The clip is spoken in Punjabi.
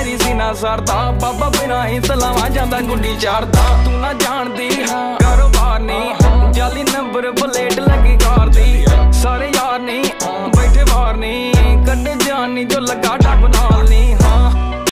ਮੇਰੀ ਸੀਨਾ ਸਰਦਾ, ਬਾਬਾ ਬਿਨਾ ਹੀ ਸਲਾਵਾ ਜਾਂਦਾ ਗੁੱਡੀ ਚਾੜਦਾ। ਤੂੰ ਨਾ ਜਾਣਦੀ, ਹਾਂ, ਕਾਰੋਬਾਰ ਨਹੀਂ ਜਾਲੀ ਨੰਬਰ ਪਲੇਟ ਲੱਗੀ ਕਾਰ ਦੀ। ਸਾਰੇ ਯਾਰ ਨਹੀਂ ਬੈਠੇ ਬਾਹਰ ਨਹੀਂ, ਕੱਢੇ ਜਾਨੀ ਜੋ ਲੱਗਾ ਡੱਬ ਨਾਲ।